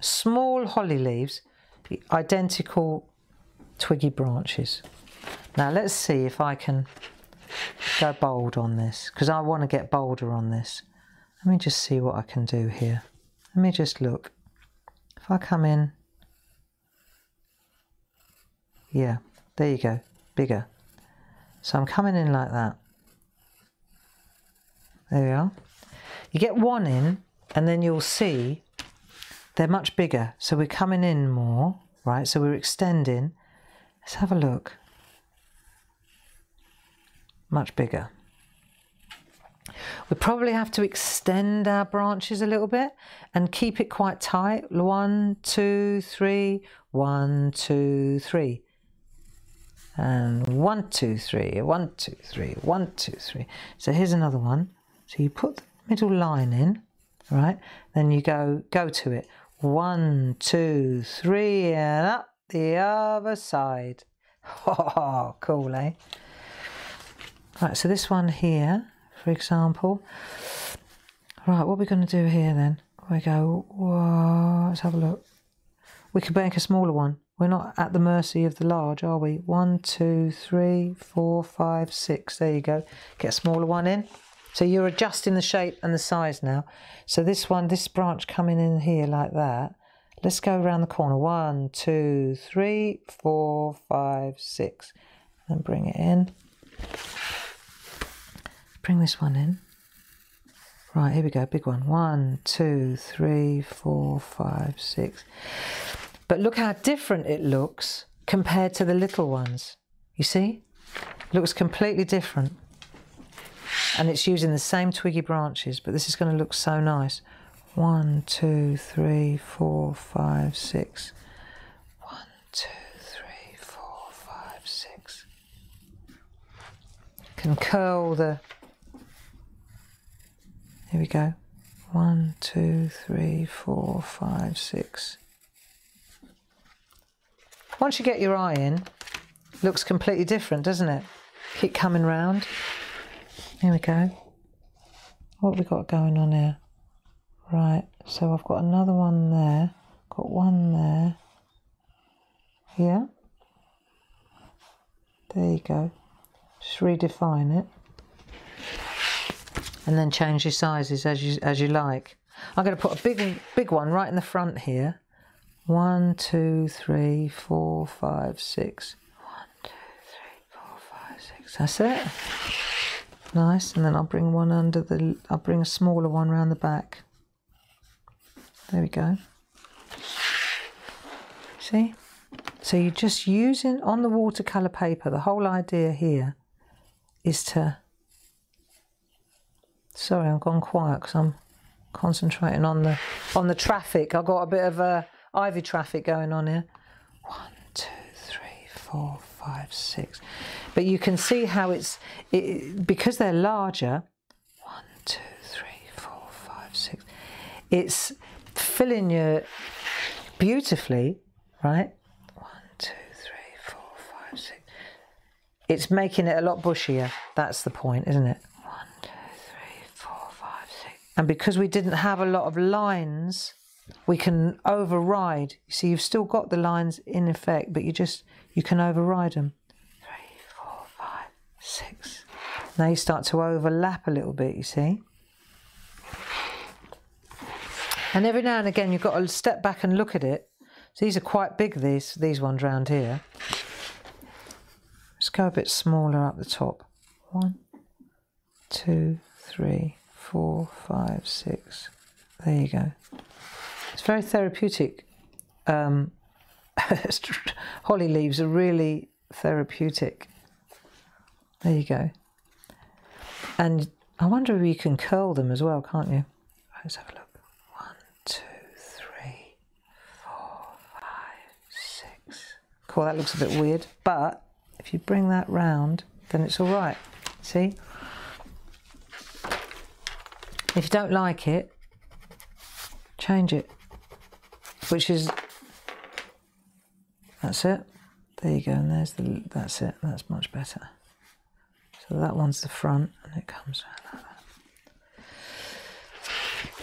small holly leaves, identical twiggy branches. Now let's see if I can go bold on this, because I want to get bolder on this. Let me just see what I can do here. Let me just look. If I come in, yeah, there you go, bigger. So I'm coming in like that. There we are. You get one in and then you'll see they're much bigger. So we're coming in more, right? So we're extending. Let's have a look. Much bigger. We probably have to extend our branches a little bit and keep it quite tight. One, two, three, one, two, three. And one, two, three, one, two, three, one, two, three. So here's another one. So you put the middle line in, right? Then you go go to it. One, two, three, and up the other side. Oh, cool, eh? Right, so this one here, for example. Right, what we're we going to do here then? We go, whoa, let's have a look. We could make a smaller one. We're not at the mercy of the large, are we? One, two, three, four, five, six. There you go. Get a smaller one in. So you're adjusting the shape and the size now. So this one, this branch coming in here like that. Let's go around the corner. One, two, three, four, five, six. And bring it in. Bring this one in. Right, here we go, big one. One, two, three, four, five, six. But look how different it looks compared to the little ones. You see? Looks completely different and it's using the same twiggy branches but this is going to look so nice One, two, three, four, five, six. One, two, three, four, five, six. can curl the here we go one two three four five six once you get your eye in looks completely different doesn't it keep coming round here we go. What have we got going on here? Right, so I've got another one there, got one there, here. There you go. Just redefine it. And then change your sizes as you as you like. I'm going to put a big big one right in the front here. One, two, three, four, five, six. One, two, three, four, five, six. That's it nice and then I'll bring one under the I'll bring a smaller one around the back there we go see so you're just using on the watercolor paper the whole idea here is to sorry I've gone quiet because I'm concentrating on the on the traffic I've got a bit of a ivy traffic going on here one two three four five six but you can see how it's, it, because they're larger, one, two, three, four, five, six, it's filling you beautifully, right? One, two, three, four, five, six. It's making it a lot bushier. That's the point, isn't it? One, two, three, four, five, six. And because we didn't have a lot of lines, we can override. You see, you've still got the lines in effect, but you just, you can override them Three, four, five, six. Now you start to overlap a little bit, you see. And every now and again you've got to step back and look at it. So these are quite big, these, these ones round here. Let's go a bit smaller up the top. One, two, three, four, five, six. There you go. It's very therapeutic. Um, holly leaves are really therapeutic. There you go. And I wonder if you can curl them as well, can't you? Let's have a look. One, two, three, four, five, six. Cool, that looks a bit weird, but if you bring that round, then it's all right. See? If you don't like it, change it. Which is, that's it. There you go, and there's the, that's it, that's much better. So that one's the front and it comes around like that.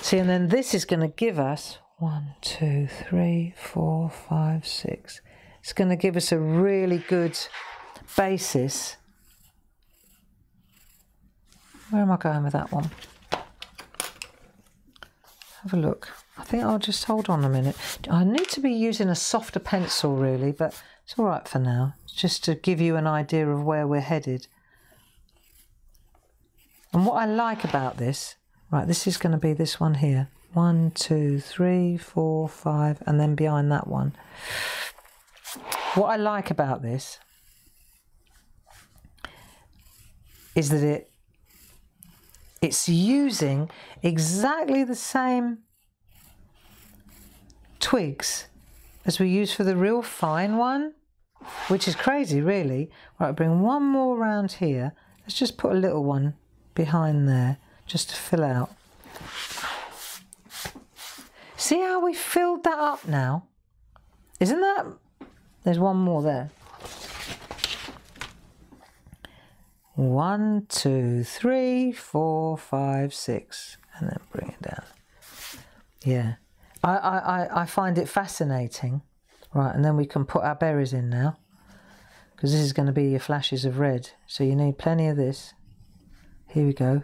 See, and then this is going to give us one, two, three, four, five, six. It's going to give us a really good basis. Where am I going with that one? Have a look. I think I'll just hold on a minute. I need to be using a softer pencil really, but it's all right for now. Just to give you an idea of where we're headed. And what I like about this, right, this is going to be this one here. One, two, three, four, five, and then behind that one. What I like about this is that it it's using exactly the same twigs as we use for the real fine one, which is crazy really. Right, bring one more round here. Let's just put a little one behind there just to fill out. See how we filled that up now? Isn't that? There's one more there. One, two, three, four, five, six, and then bring it down. Yeah, I, I, I find it fascinating. Right, and then we can put our berries in now because this is going to be your flashes of red. So you need plenty of this. Here we go.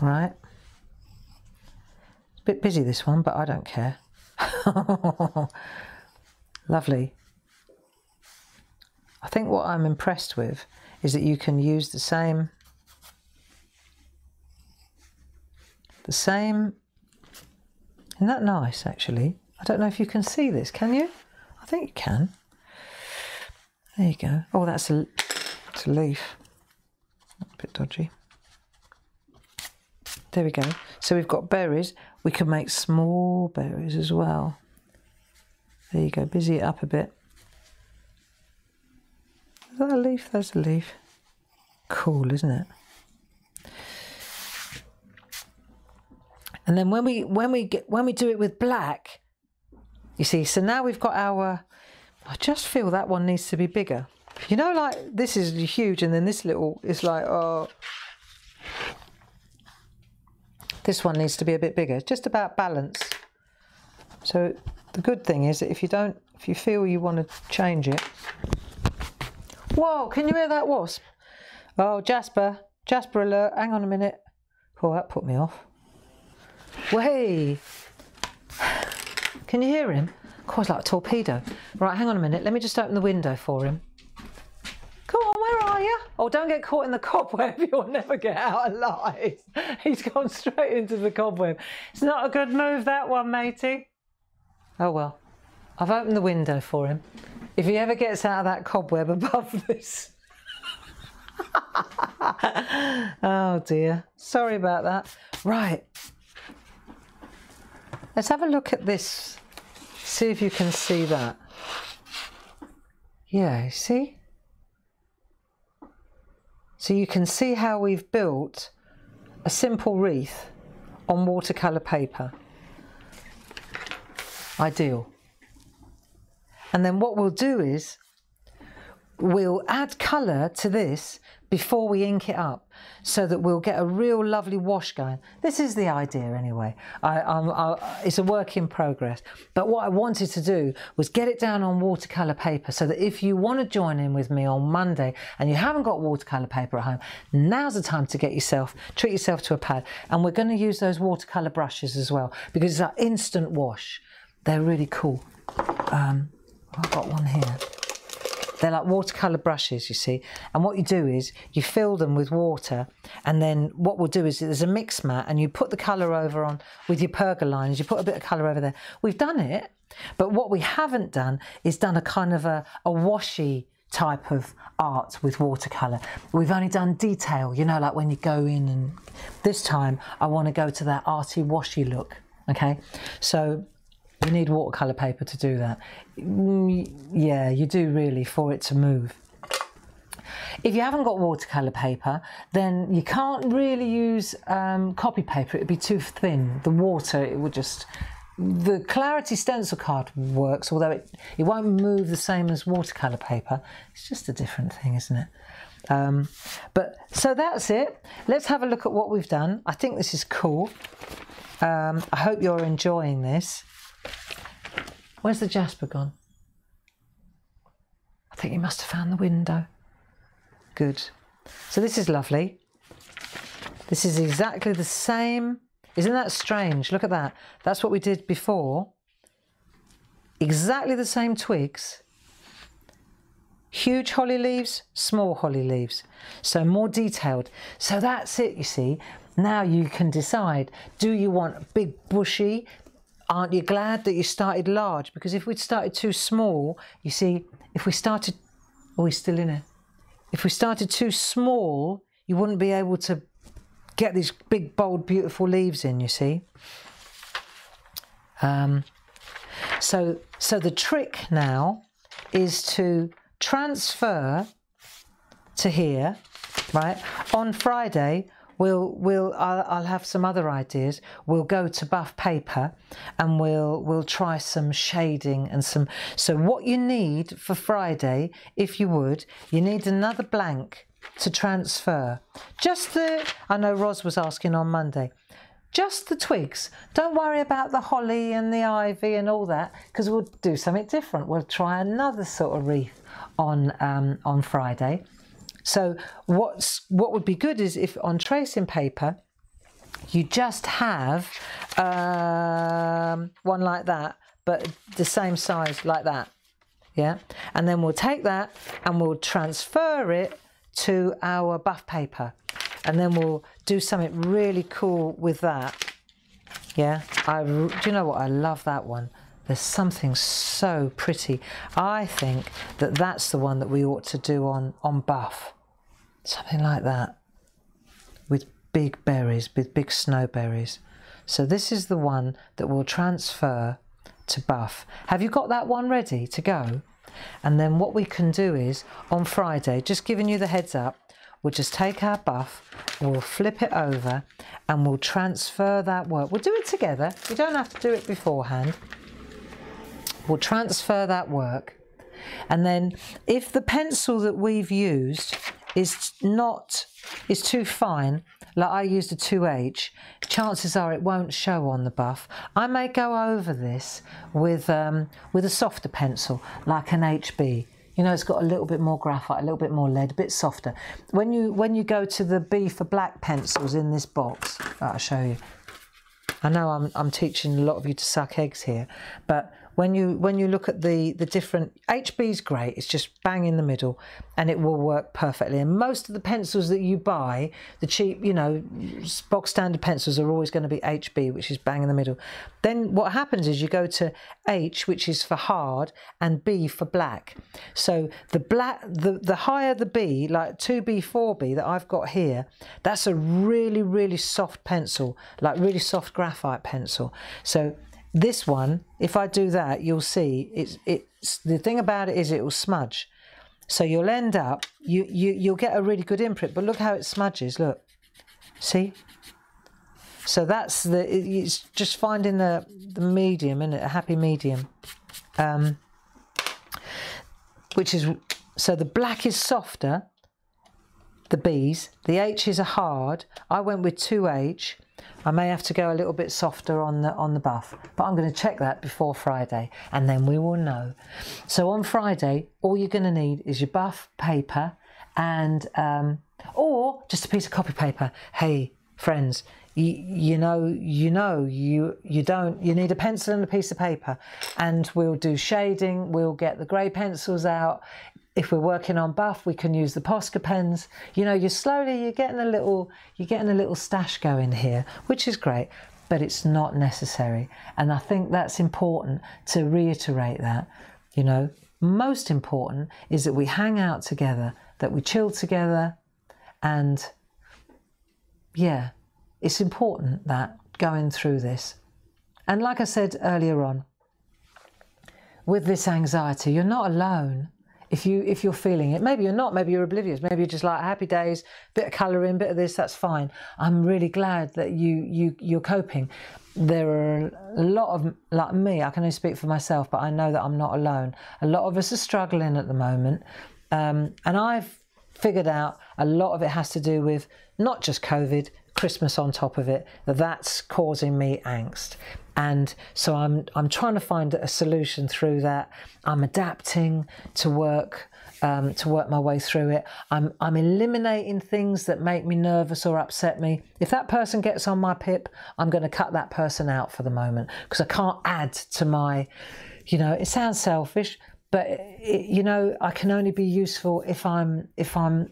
Right. It's a bit busy this one, but I don't care. Lovely. I think what I'm impressed with is that you can use the same the same isn't that nice actually? I don't know if you can see this. Can you? I think you can. There you go. Oh that's a, a leaf. A bit dodgy. There we go. So we've got berries. We can make small berries as well. There you go. Busy it up a bit that a leaf? There's a leaf. Cool, isn't it? And then when we when we get when we do it with black, you see, so now we've got our I just feel that one needs to be bigger. You know, like this is huge, and then this little is like, oh, this one needs to be a bit bigger. Just about balance. So the good thing is that if you don't, if you feel you want to change it, Whoa, can you hear that wasp? Oh, Jasper. Jasper alert. Hang on a minute. Oh, that put me off. Way. Can you hear him? Quite like a torpedo. Right, hang on a minute. Let me just open the window for him. Come on, where are you? Oh, don't get caught in the cobweb. You'll never get out alive. He's gone straight into the cobweb. It's not a good move, that one, matey. Oh, well. I've opened the window for him. If he ever gets out of that cobweb above this. oh dear. Sorry about that. Right. Let's have a look at this. See if you can see that. Yeah, see? So you can see how we've built a simple wreath on watercolour paper. Ideal. And then what we'll do is we'll add colour to this before we ink it up so that we'll get a real lovely wash going. This is the idea anyway. I, I, it's a work in progress. But what I wanted to do was get it down on watercolour paper so that if you want to join in with me on Monday and you haven't got watercolour paper at home, now's the time to get yourself, treat yourself to a pad. And we're going to use those watercolour brushes as well because it's an instant wash. They're really cool. Um, I've got one here. They're like watercolour brushes, you see. And what you do is you fill them with water, and then what we'll do is there's a mix mat, and you put the colour over on with your pergolines. You put a bit of colour over there. We've done it, but what we haven't done is done a kind of a, a washy type of art with watercolour. We've only done detail, you know, like when you go in and this time I want to go to that arty washy look. Okay, so you need watercolour paper to do that. Mm, yeah, you do really for it to move. If you haven't got watercolour paper, then you can't really use um, copy paper. It'd be too thin. The water, it would just... The Clarity stencil card works, although it, it won't move the same as watercolour paper. It's just a different thing, isn't it? Um, but so that's it. Let's have a look at what we've done. I think this is cool. Um, I hope you're enjoying this. Where's the Jasper gone? I think he must have found the window. Good. So this is lovely. This is exactly the same. Isn't that strange? Look at that. That's what we did before. Exactly the same twigs. huge holly leaves, small holly leaves. So more detailed. So that's it, you see. Now you can decide, do you want big bushy? Aren't you glad that you started large? Because if we'd started too small, you see, if we started, oh, he's still in it. If we started too small, you wouldn't be able to get these big, bold, beautiful leaves in, you see. Um, so, so the trick now is to transfer to here, right? On Friday, we'll we'll I'll, I'll, have some other ideas. We'll go to buff paper, and we'll we'll try some shading and some. So what you need for Friday, if you would, you need another blank to transfer. Just the. I know Ros was asking on Monday. Just the twigs. Don't worry about the holly and the ivy and all that, because we'll do something different. We'll try another sort of wreath on um, on Friday. So what's what would be good is if on tracing paper you just have um, one like that, but the same size like that. Yeah, and then we'll take that and we'll transfer it to our buff paper, and then we'll do something really cool with that. Yeah, I do you know what I love that one. There's something so pretty. I think that that's the one that we ought to do on, on buff. Something like that. With big berries, with big snowberries. So this is the one that will transfer to buff. Have you got that one ready to go? And then what we can do is on Friday, just giving you the heads up, we'll just take our buff, we'll flip it over and we'll transfer that work. We'll do it together. You don't have to do it beforehand. We'll transfer that work. And then if the pencil that we've used is not, is too fine, like I used a 2H, chances are it won't show on the buff. I may go over this with, um, with a softer pencil, like an HB. You know, it's got a little bit more graphite, a little bit more lead, a bit softer. When you when you go to the B for black pencils in this box, I'll show you. I know I'm, I'm teaching a lot of you to suck eggs here, but when you when you look at the the different HB is great it's just bang in the middle and it will work perfectly. And most of the pencils that you buy the cheap you know box standard pencils are always going to be HB which is bang in the middle. Then what happens is you go to H which is for hard and B for black. So the black the the higher the B like 2B 4B that I've got here that's a really really soft pencil like really soft graphite pencil. So this one, if I do that, you'll see it's it's the thing about it is it will smudge. So you'll end up you you you'll get a really good imprint, but look how it smudges. Look, see. So that's the it's just finding the the medium in it, a happy medium, um, which is so the black is softer. The B's, the H's are hard. I went with two H I may have to go a little bit softer on the on the buff, but I'm going to check that before Friday, and then we will know. So on Friday, all you're going to need is your buff paper, and um, or just a piece of copy paper. Hey, friends, you, you know, you know, you you don't. You need a pencil and a piece of paper, and we'll do shading. We'll get the grey pencils out if we're working on buff, we can use the Posca pens. You know, you're slowly, you're getting a little, you're getting a little stash going here, which is great, but it's not necessary. And I think that's important to reiterate that, you know, most important is that we hang out together, that we chill together, and yeah, it's important that going through this. And like I said earlier on, with this anxiety, you're not alone if you if you're feeling it. Maybe you're not maybe you're oblivious maybe you're just like happy days bit of colouring bit of this that's fine. I'm really glad that you you you're coping. There are a lot of like me i can only speak for myself but i know that i'm not alone. A lot of us are struggling at the moment um, and i've figured out a lot of it has to do with not just covid christmas on top of it that's causing me angst and so I'm I'm trying to find a solution through that. I'm adapting to work um, to work my way through it. I'm I'm eliminating things that make me nervous or upset me. If that person gets on my pip, I'm going to cut that person out for the moment because I can't add to my, you know, it sounds selfish, but it, you know, I can only be useful if I'm if I'm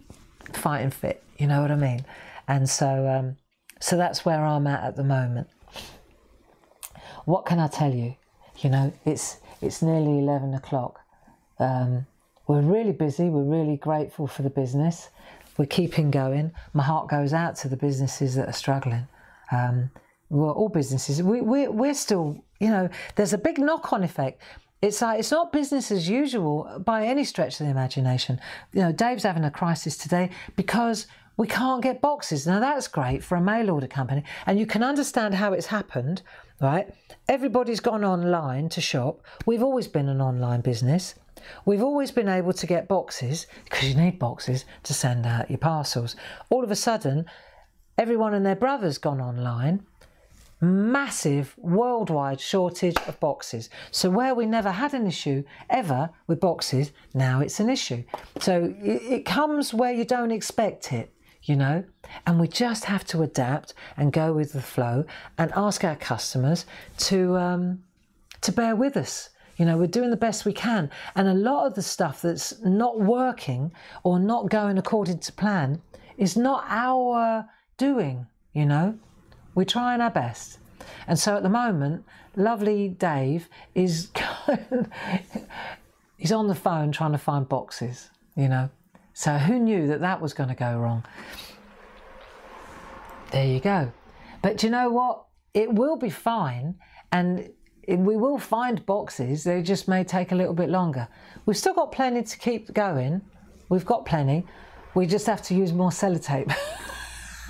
fighting fit. You know what I mean? And so, um, so that's where I'm at at the moment. What can I tell you? You know, it's it's nearly eleven o'clock. Um, we're really busy. We're really grateful for the business. We're keeping going. My heart goes out to the businesses that are struggling. Um, well, all businesses. We, we, we're still, you know, there's a big knock-on effect. It's like it's not business as usual by any stretch of the imagination. You know, Dave's having a crisis today because we can't get boxes. Now that's great for a mail order company, and you can understand how it's happened, right? Everybody's gone online to shop. We've always been an online business. We've always been able to get boxes because you need boxes to send out your parcels. All of a sudden, everyone and their brother's gone online. Massive worldwide shortage of boxes. So, where we never had an issue ever with boxes, now it's an issue. So, it comes where you don't expect it you know? And we just have to adapt and go with the flow and ask our customers to, um, to bear with us. You know, we're doing the best we can. And a lot of the stuff that's not working or not going according to plan is not our doing, you know? We're trying our best. And so at the moment, lovely Dave is he's on the phone trying to find boxes, you know. So who knew that that was going to go wrong? There you go. But you know what? It will be fine and we will find boxes. They just may take a little bit longer. We've still got plenty to keep going. We've got plenty. We just have to use more sellotape.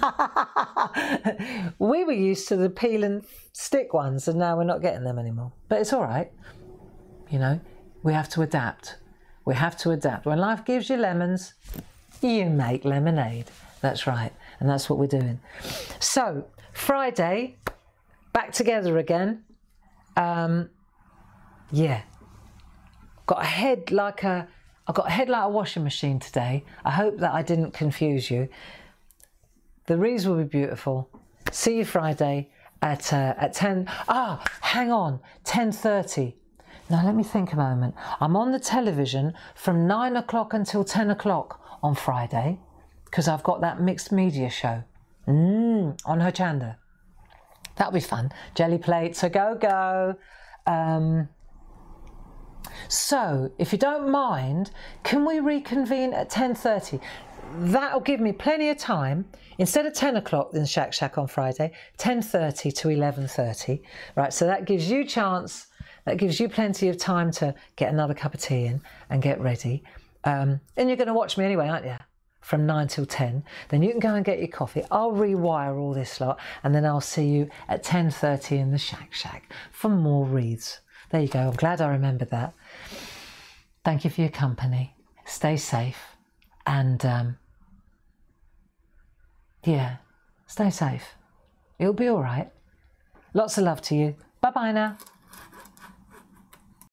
we were used to the peel and stick ones and now we're not getting them anymore. But it's all right. You know, we have to adapt. We have to adapt. When life gives you lemons, you make lemonade. That's right. And that's what we're doing. So, Friday, back together again. Um, yeah. Got a head like a I got a head like a washing machine today. I hope that I didn't confuse you. The wreaths will be beautiful. See you Friday at uh, at 10. Ah, hang on, 10:30. Now, let me think a moment. I'm on the television from nine o'clock until 10 o'clock on Friday because I've got that mixed media show mm, on Hochanda. That'll be fun. Jelly plates, so go, go. Um, so, if you don't mind, can we reconvene at 10.30? That'll give me plenty of time. Instead of 10 o'clock in SHAC Shack on Friday, 10.30 to 11.30. Right, so that gives you chance that gives you plenty of time to get another cup of tea in and get ready. Um, and you're going to watch me anyway, aren't you? From 9 till 10. Then you can go and get your coffee. I'll rewire all this lot and then I'll see you at 10.30 in the SHAC Shack for more reads. There you go. I'm glad I remembered that. Thank you for your company. Stay safe. And um, yeah, stay safe. It'll be all right. Lots of love to you. Bye bye now.